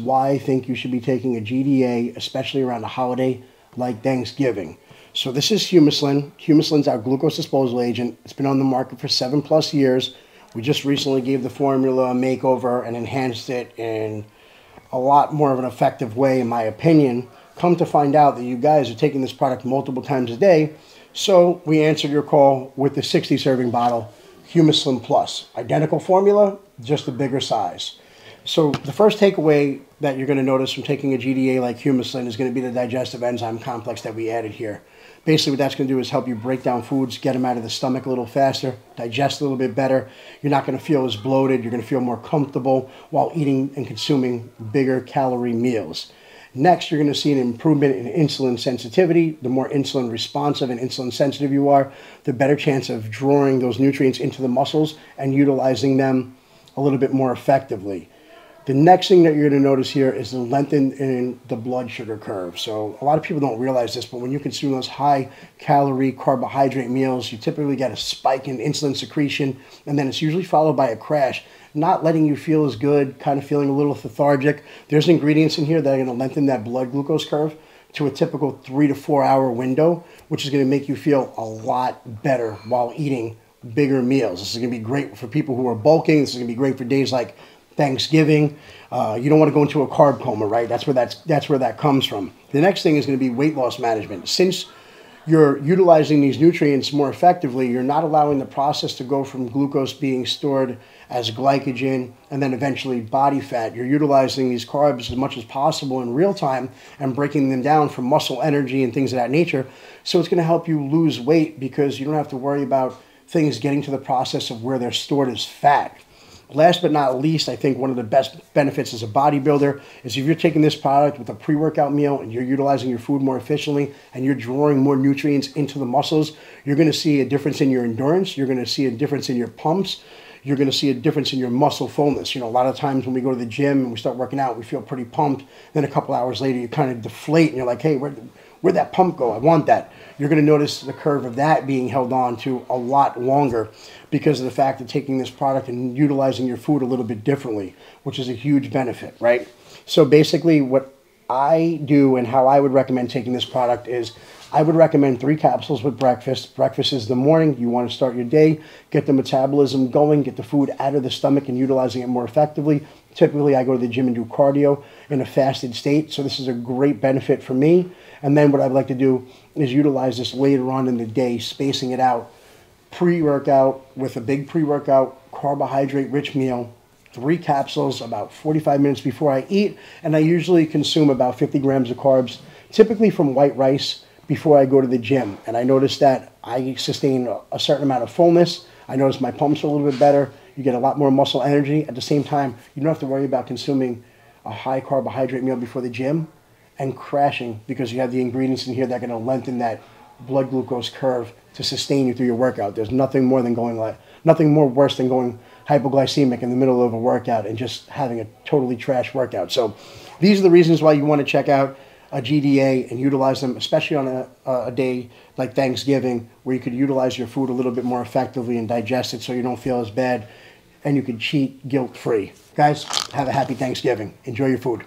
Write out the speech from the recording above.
why I think you should be taking a GDA, especially around a holiday like Thanksgiving. So this is Humaslin. Humaslin's our glucose disposal agent. It's been on the market for seven plus years. We just recently gave the formula a makeover and enhanced it in a lot more of an effective way, in my opinion. Come to find out that you guys are taking this product multiple times a day. So we answered your call with the 60 serving bottle, Humaslin Plus. Identical formula, just a bigger size. So the first takeaway that you're going to notice from taking a GDA like Humaslin is going to be the digestive enzyme complex that we added here. Basically what that's going to do is help you break down foods, get them out of the stomach a little faster, digest a little bit better. You're not going to feel as bloated. You're going to feel more comfortable while eating and consuming bigger calorie meals. Next, you're going to see an improvement in insulin sensitivity. The more insulin responsive and insulin sensitive you are, the better chance of drawing those nutrients into the muscles and utilizing them a little bit more effectively. The next thing that you're going to notice here is the lengthen in the blood sugar curve. So a lot of people don't realize this, but when you consume those high calorie carbohydrate meals, you typically get a spike in insulin secretion, and then it's usually followed by a crash, not letting you feel as good, kind of feeling a little lethargic. There's ingredients in here that are going to lengthen that blood glucose curve to a typical three to four hour window, which is going to make you feel a lot better while eating bigger meals. This is going to be great for people who are bulking. This is going to be great for days like Thanksgiving. Uh, you don't want to go into a carb coma, right? That's where that's that's where that comes from. The next thing is going to be weight loss management. Since you're utilizing these nutrients more effectively, you're not allowing the process to go from glucose being stored as glycogen and then eventually body fat. You're utilizing these carbs as much as possible in real time and breaking them down for muscle energy and things of that nature. So it's going to help you lose weight because you don't have to worry about things getting to the process of where they're stored as fat. Last but not least, I think one of the best benefits as a bodybuilder is if you're taking this product with a pre workout meal and you're utilizing your food more efficiently and you're drawing more nutrients into the muscles, you're going to see a difference in your endurance. You're going to see a difference in your pumps. You're going to see a difference in your muscle fullness. You know, a lot of times when we go to the gym and we start working out, we feel pretty pumped. Then a couple hours later, you kind of deflate and you're like, hey, where, where'd that pump go? I want that. You're going to notice the curve of that being held on to a lot longer because of the fact of taking this product and utilizing your food a little bit differently, which is a huge benefit, right? So basically, what I do and how I would recommend taking this product is I would recommend three capsules with breakfast. Breakfast is the morning. You want to start your day, get the metabolism going, get the food out of the stomach and utilizing it more effectively. Typically, I go to the gym and do cardio in a fasted state. So this is a great benefit for me. And then what I'd like to do is utilize this later on in the day, spacing it out pre-workout with a big pre-workout carbohydrate-rich meal, three capsules about 45 minutes before I eat, and I usually consume about 50 grams of carbs, typically from white rice, before I go to the gym. And I notice that I sustain a certain amount of fullness. I notice my pumps are a little bit better. You get a lot more muscle energy. At the same time, you don't have to worry about consuming a high carbohydrate meal before the gym and crashing because you have the ingredients in here that are going to lengthen that blood glucose curve to sustain you through your workout. There's nothing more than going like nothing more worse than going hypoglycemic in the middle of a workout and just having a totally trash workout. So these are the reasons why you want to check out a GDA and utilize them, especially on a, a day like Thanksgiving, where you could utilize your food a little bit more effectively and digest it so you don't feel as bad and you can cheat guilt free. Guys, have a happy Thanksgiving. Enjoy your food.